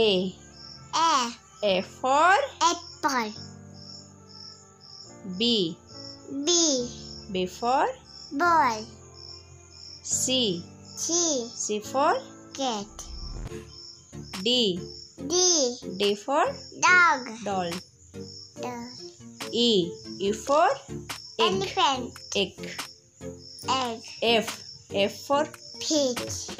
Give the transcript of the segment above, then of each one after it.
A. A. A for Apple. B. B. B for Ball. C. C. C for Cat. D. D. D for Dog. doll. Dog. E. E for egg. Elephant. Egg. Egg. F. F for Peach.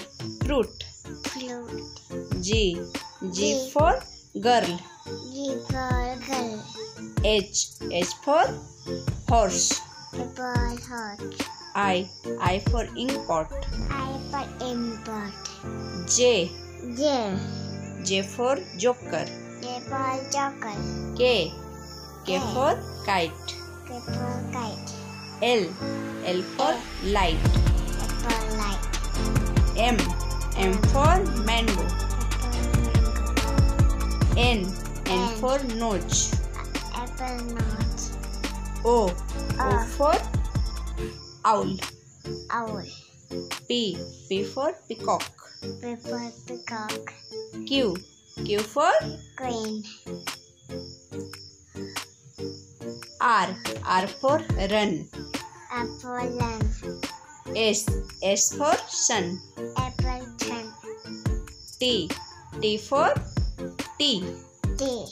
fruit. Flute. G. G for girl. G for girl. H. H for horse. A ball horse. I. I for ink pot. I for import. J. J. J for joker. J for joker. K. K K. for kite. K for kite. L. L for light. A for light. M. M for mango. N. N for notch. Apple nut. O. O Ah. for owl. Owl. P. P for peacock. P for peacock. Q. Q for Queen. R. R for run. Apple lamb. S. S for sun. Apple sun. T. T for tea. T.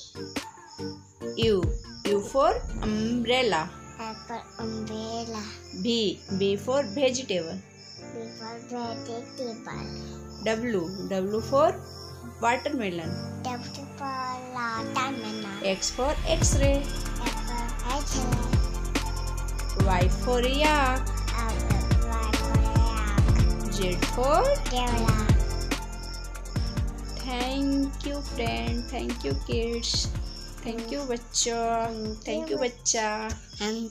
U. U for umbrella. Apple umbrella. V. V for vegetable. B for vegetable. W. W for watermelon. W for watermelon. X for X-ray. F for hedgehog. Y for yak. Y for yak. Z for Giraffe. thank you friend thank you kids thank you बच्चों thank you बच्चा And